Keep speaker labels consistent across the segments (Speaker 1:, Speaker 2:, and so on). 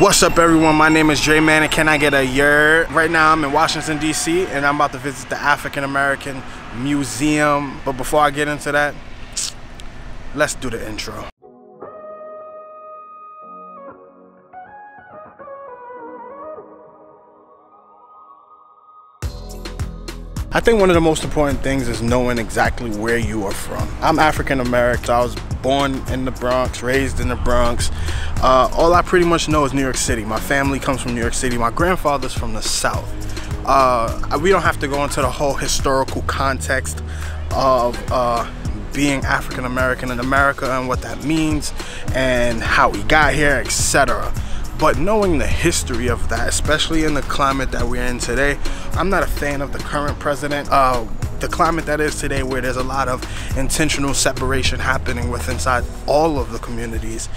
Speaker 1: What's up everyone, my name is Dre Manning can I get a yerd? Right now I'm in Washington DC and I'm about to visit the African American Museum. But before I get into that, let's do the intro. I think one of the most important things is knowing exactly where you are from. I'm African American. so I was born in the Bronx, raised in the Bronx. Uh, all I pretty much know is New York City. My family comes from New York City. My grandfather's from the South. Uh, we don't have to go into the whole historical context of uh, being African American in America and what that means and how we got here, etc. But knowing the history of that, especially in the climate that we're in today, I'm not a fan of the current president. Uh, the climate that is today where there's a lot of intentional separation happening with inside all of the communities.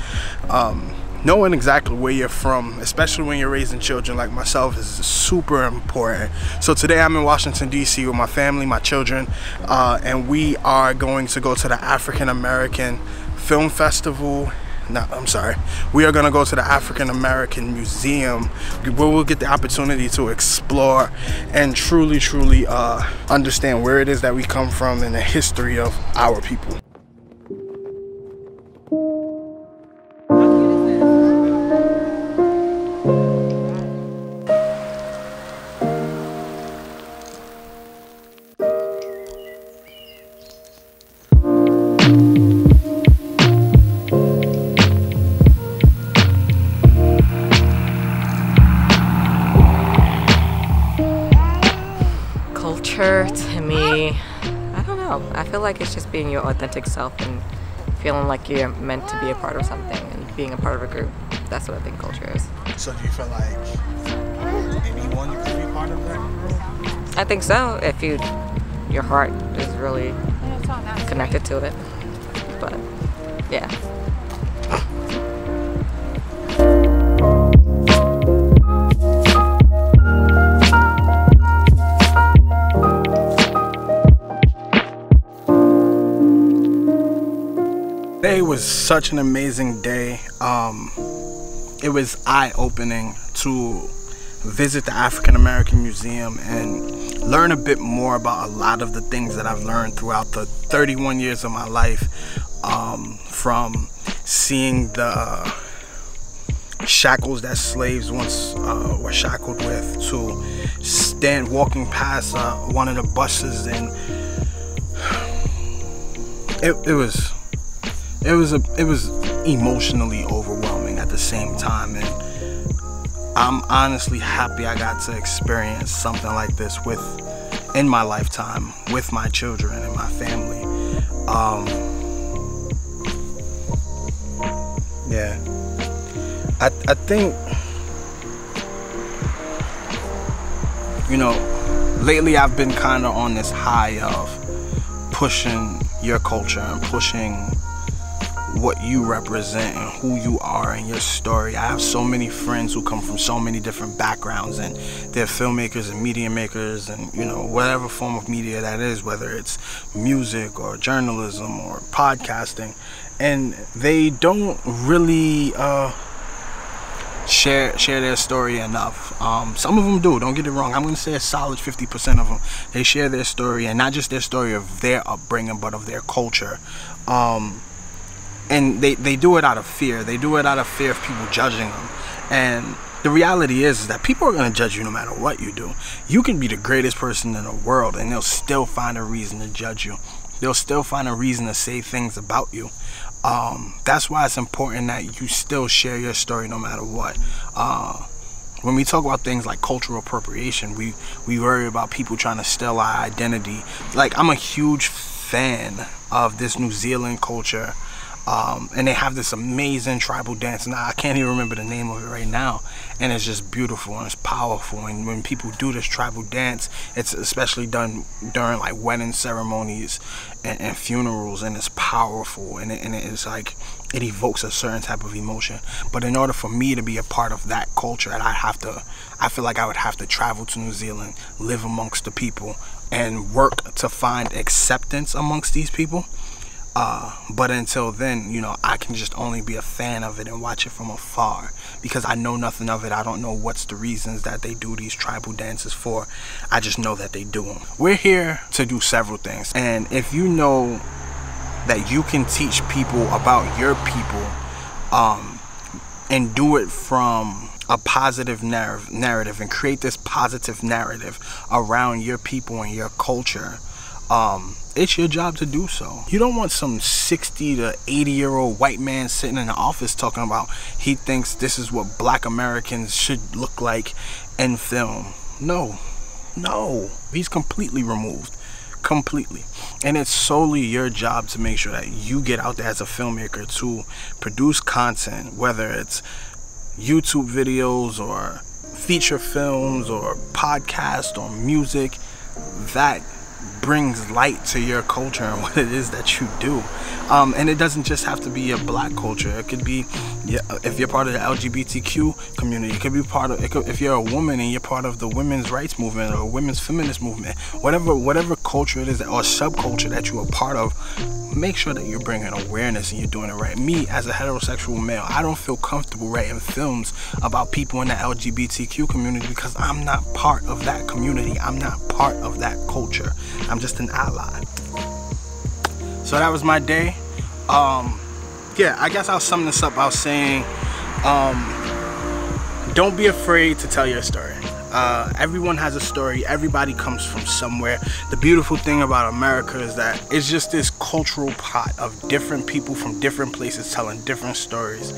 Speaker 1: Um, knowing exactly where you're from, especially when you're raising children like myself, is super important. So today I'm in Washington, D.C. with my family, my children, uh, and we are going to go to the African American Film Festival no, I'm sorry. We are gonna go to the African American Museum where we'll get the opportunity to explore and truly, truly uh, understand where it is that we come from and the history of our people.
Speaker 2: Culture to me, I don't know. I feel like it's just being your authentic self and feeling like you're meant to be a part of something and being a part of a group. That's what I think culture is.
Speaker 1: So do you feel like anyone can be part of that group?
Speaker 2: I think so. If you, your heart is really connected to it. But yeah.
Speaker 1: Was such an amazing day. Um, it was eye-opening to visit the African American Museum and learn a bit more about a lot of the things that I've learned throughout the 31 years of my life. Um, from seeing the shackles that slaves once uh, were shackled with to stand walking past uh, one of the buses and it, it was it was a it was emotionally overwhelming at the same time and I'm honestly happy I got to experience something like this with in my lifetime with my children and my family. Um, yeah. I, I think you know lately I've been kind of on this high of pushing your culture and pushing what you represent and who you are and your story. I have so many friends who come from so many different backgrounds and they're filmmakers and media makers and you know whatever form of media that is, whether it's music or journalism or podcasting, and they don't really uh, share share their story enough. Um, some of them do. Don't get it wrong. I'm gonna say a solid 50% of them. They share their story and not just their story of their upbringing, but of their culture. Um, and they, they do it out of fear. They do it out of fear of people judging them. And the reality is, is that people are going to judge you no matter what you do. You can be the greatest person in the world and they'll still find a reason to judge you. They'll still find a reason to say things about you. Um, that's why it's important that you still share your story no matter what. Uh, when we talk about things like cultural appropriation, we, we worry about people trying to steal our identity. Like, I'm a huge fan of this New Zealand culture um, and they have this amazing tribal dance. Now I can't even remember the name of it right now, and it's just beautiful and it's powerful. And when people do this tribal dance, it's especially done during like wedding ceremonies and, and funerals, and it's powerful and, it, and it's like it evokes a certain type of emotion. But in order for me to be a part of that culture, and I have to, I feel like I would have to travel to New Zealand, live amongst the people, and work to find acceptance amongst these people Uh, but until then, you know, I can just only be a fan of it and watch it from afar because I know nothing of it. I don't know what's the reasons that they do these tribal dances for. I just know that they do them. We're here to do several things. And if you know that you can teach people about your people um, and do it from a positive narrative, narrative and create this positive narrative around your people and your culture, um, it's your job to do so. You don't want some 60 to 80 year old white man sitting in the office talking about he thinks this is what black Americans should look like in film. No, no, he's completely removed. Completely. And it's solely your job to make sure that you get out there as a filmmaker to produce content, whether it's YouTube videos or feature films or podcast or music that brings light to your culture and what it is that you do. Um, and it doesn't just have to be a black culture. It could be, yeah, if you're part of the LGBTQ community, it could be part of. Could, if you're a woman and you're part of the women's rights movement or women's feminist movement, whatever whatever culture it is or subculture that you are part of, make sure that you're bringing awareness and you're doing it right. Me as a heterosexual male, I don't feel comfortable writing films about people in the LGBTQ community because I'm not part of that community. I'm not part of that culture. I'm just an ally. So that was my day. Um, yeah, I guess I'll sum this up by saying, um, don't be afraid to tell your story. Uh, everyone has a story. Everybody comes from somewhere. The beautiful thing about America is that it's just this cultural pot of different people from different places telling different stories.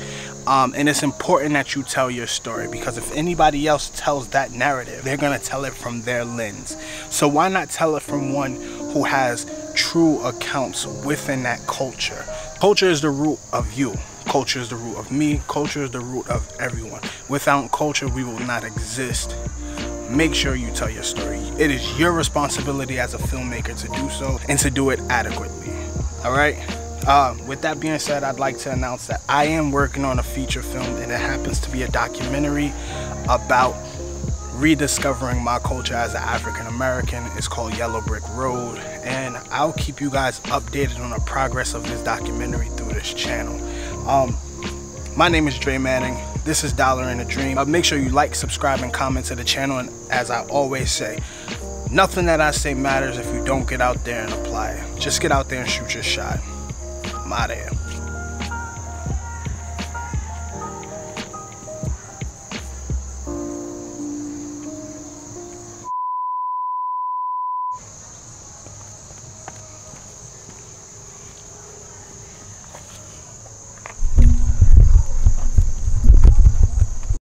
Speaker 1: Um, and it's important that you tell your story because if anybody else tells that narrative, they're going to tell it from their lens. So why not tell it from one who has true accounts within that culture. Culture is the root of you. Culture is the root of me. Culture is the root of everyone. Without culture, we will not exist. Make sure you tell your story. It is your responsibility as a filmmaker to do so and to do it adequately. All right? Uh, with that being said, I'd like to announce that I am working on a feature film and it happens to be a documentary about rediscovering my culture as an African American. It's called Yellow Brick Road, and I'll keep you guys updated on the progress of this documentary through this channel. Um, my name is Dre Manning. This is Dollar and a Dream. Uh, make sure you like, subscribe, and comment to the channel. And as I always say, nothing that I say matters if you don't get out there and apply it. Just get out there and shoot your shot. I'm out of here.